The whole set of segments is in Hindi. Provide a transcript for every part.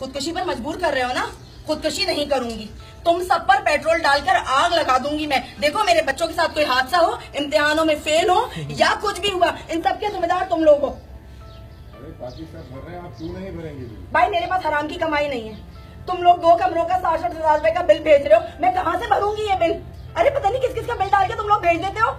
खुदकुशी पर मजबूर कर रहे हो ना? खुदकुशी नहीं करूँगी। तुम सब पर पेट्रोल डालकर आग लगा दूँगी मैं। देखो मेरे बच्चों के साथ कोई हादसा हो इम्तिहानों में फेल हो या कुछ भी हुआ इन सब के जिम्मेदार तुम लोग हो। अरे पाकिस्तान भर रहे हैं आप क्यों नहीं भरेंगे? बिल? भाई मेरे पास हराम की कमाई नहीं है। तुम लोग दो कमरों का साठ साठ हज़ार रुपए का बिल भेज रहे हो। मैं कहाँ से भरूँगी ये बिल? अरे पता नहीं किस किस का बिल डाल के तुम लोग भेज देते हो।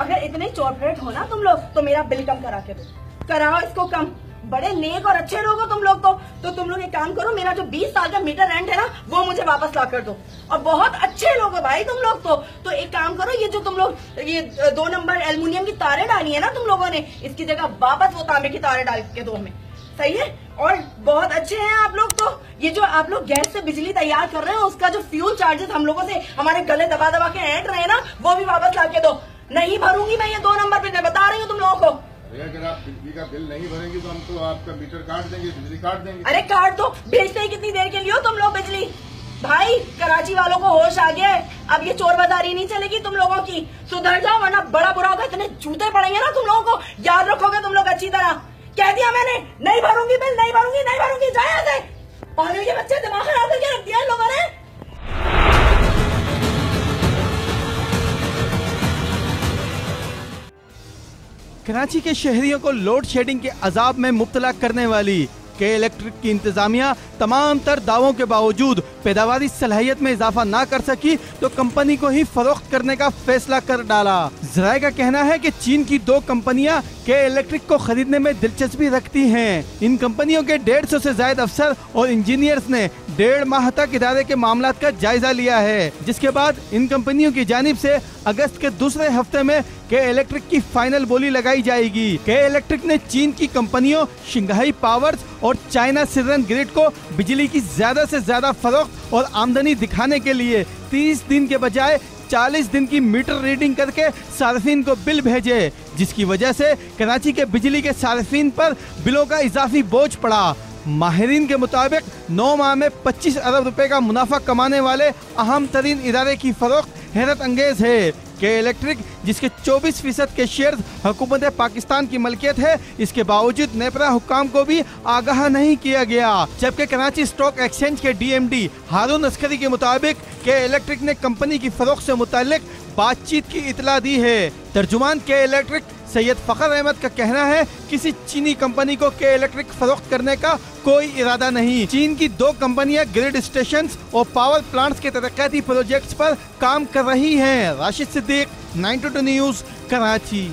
अगर इतने चौपरेट हो ना तुम लोग तो मेरा बिल कम करा के दो। कराओ इसको कम। बड़े नेक और अच्छे लोग हो तुम लोग तो। तो तुम लोग एक काम करो, मेरा जो 20 साल का मीटर रेंट है ना, वो मुझे वापस ला कर दो। और बहुत अच्छे लोग हो भाई तुम लोग तो। तो एक काम करो, ये जो तुम लोग, ये दो नंबर एल्युमिनियम की तारे डाली है ना तुम लोगों ने, इसकी जगह वापस वो तांबे की तारे डाल के दो हमें। सही है? और बहुत अच्छे हैं आप लोग तो। ये जो आप लोग गैस से बिजली तैयार कर रहे हैं, उसका जो फ्यूल चार्जेस हम लोगों से, हमारे गले दबा दबा के ऐंठ रहे हैं ना, वो भी वापस ला के दो। नहीं भरूँगी मैं ये दो नंबर पे, मैं बता रही हूँ तुम लोगों को। अरे अगर आप बिजली का बिल नहीं भरेंगे तो हम तो आपका मीटर काट देंगे, बिजली काट देंगे। अरे काट दो भेजते ही कितनी देर के लिए हो तुम लोग बिजली? भाई, कराची वालों को होश आ गया है। अब ये चोर बाजारी नहीं चलेगी तुम लोगों की। सुधर जाओ, वरना बड़ा बुरा होगा। इतने जूते पड़ेंगे ना तुम लोगों को। याद रखोगे तुम लोग अच्छी तरह। कह दिया मैंने, नहीं भरूँगी बिल, नहीं भरूँगी नहीं भरूँगी जाए से। बच्चे, दिमाग खराब कराची के शहरियों को लोड शेडिंग के अजाब में मुबतला करने वाली के इलेक्ट्रिक की इंतजामिया तमाम तर दावों के बावजूद पैदावारी सलाहियत में इजाफा ना कर सकी तो कंपनी को ही फरोख्त करने का फैसला कर डाला। जराये का कहना है कि चीन की दो कंपनियाँ के इलेक्ट्रिक को खरीदने में दिलचस्पी रखती हैं। इन कंपनियों के डेढ़ सौ ऐसी ज़्यादा अफसर और इंजीनियर्स ने डेढ़ माह तक इदारे के मामला का जायजा लिया है, जिसके बाद इन कंपनियों की जानिब से अगस्त के दूसरे हफ़्ते में के इलेक्ट्रिक की फाइनल बोली लगाई जाएगी। के इलेक्ट्रिक ने चीन की कंपनियों शिंघाई पावर्स और चाइना सिजन ग्रिड को बिजली की ज़्यादा से ज़्यादा फरोख्त और आमदनी दिखाने के लिए 30 दिन के बजाय 40 दिन की मीटर रीडिंग करके सार्फिन को बिल भेजे, जिसकी वजह से कराची के बिजली के सार्फिन पर बिलों का इजाफी बोझ पड़ा। माहिरीन के मुताबिक नौ माह में 25 अरब रुपए का मुनाफा कमाने वाले अहम तरीन इदारे की फरोख्त हैरत अंगेज है। के इलेक्ट्रिक, जिसके 24 फ़ीसद के शेयर हुकूमत पाकिस्तान की मलकियत है, इसके बावजूद नेपरा हुकाम को भी आगाह नहीं किया गया। जबकि कराची स्टॉक एक्सचेंज के डीएमडी हारून अस्करी के मुताबिक के इलेक्ट्रिक ने कंपनी की फरोख से मुतालिक बातचीत की इतला दी है। तर्जुमान के इलेक्ट्रिक सैयद फखर अहमद का कहना है, किसी चीनी कंपनी को के इलेक्ट्रिक फरोख्त करने का कोई इरादा नहीं। चीन की दो कंपनियाँ ग्रिड स्टेशन और पावर प्लांट्स के तरक्याती प्रोजेक्ट्स पर काम कर रही हैं। राशिद सिद्दीक 92 न्यूज़ कराची।